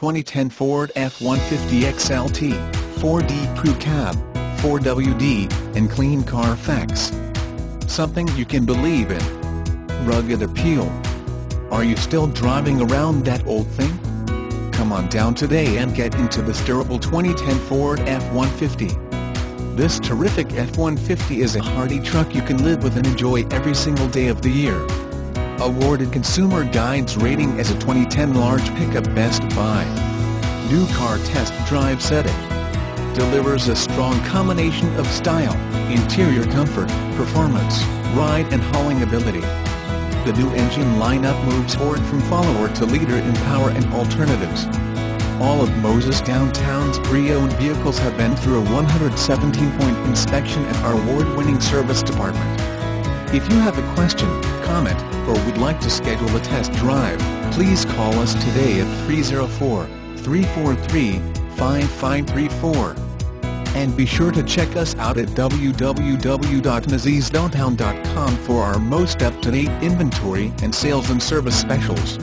2010 Ford F-150 XLT, 4D Crew Cab, 4WD, and Clean Carfax. Something you can believe in. Rugged appeal. Are you still driving around that old thing? Come on down today and get into this durable 2010 Ford F-150. This terrific F-150 is a hardy truck you can live with and enjoy every single day of the year. Awarded Consumer Guides rating as a 2010 large pickup Best Buy. New car test drive setting. Delivers a strong combination of style, interior comfort, performance, ride and hauling ability. The new engine lineup moves Ford from follower to leader in power and alternatives. All of Moses Downtown's pre-owned vehicles have been through a 117-point inspection at our award-winning service department. If you have a question, comment, or would like to schedule a test drive, please call us today at 304-343-5534. And be sure to check us out at www.mosesdowntown.com for our most up-to-date inventory and sales and service specials.